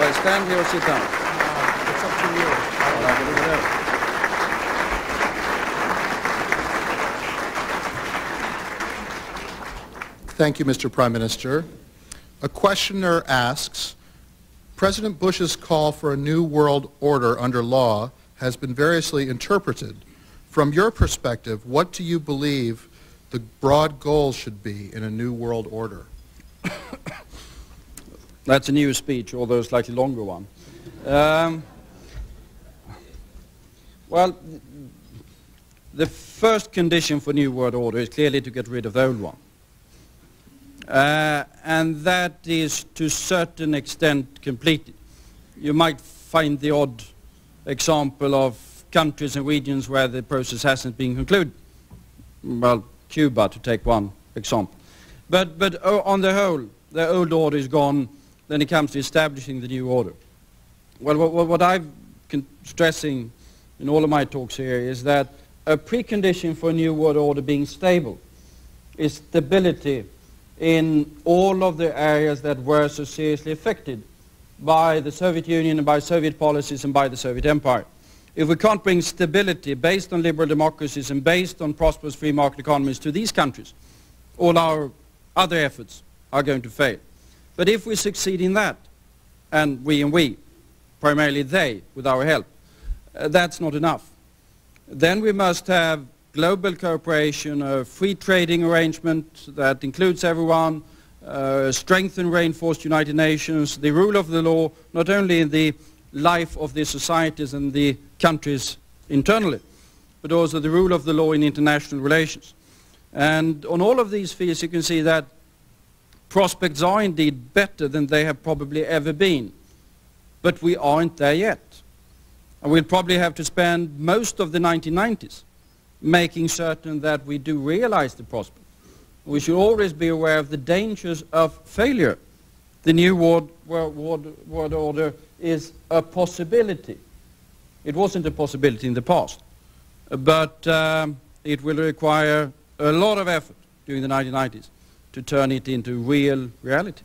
Do I stand here or sit down? Uh, it's up to you. All right, we'll do whatever. Thank you, Mr. Prime Minister. A questioner asks, President Bush's call for a new world order under law has been variously interpreted. From your perspective, what do you believe the broad goals should be in a new world order? That's a new speech, although a slightly longer one. Um, well, the first condition for new world order is clearly to get rid of the old one. Uh, and that is to a certain extent completed. You might find the odd example of countries and regions where the process hasn't been concluded. Well, Cuba, to take one example. But, but on the whole, the old order is gone when it comes to establishing the new order. Well, what, what I'm stressing in all of my talks here is that a precondition for a new world order being stable is stability in all of the areas that were so seriously affected by the Soviet Union and by Soviet policies and by the Soviet Empire. If we can't bring stability based on liberal democracies and based on prosperous free market economies to these countries, all our other efforts are going to fail. But if we succeed in that, and we and we, primarily they, with our help, uh, that's not enough. Then we must have global cooperation, a free trading arrangement that includes everyone, uh, strengthen reinforced United Nations, the rule of the law, not only in the life of the societies and the countries internally, but also the rule of the law in international relations. And on all of these fields you can see that prospects are indeed better than they have probably ever been. But we aren't there yet. And we'll probably have to spend most of the 1990s making certain that we do realize the prospect. We should always be aware of the dangers of failure. The new world, world, world, order is a possibility. It wasn't a possibility in the past, but um, it will require a lot of effort during the 1990s to turn it into real reality.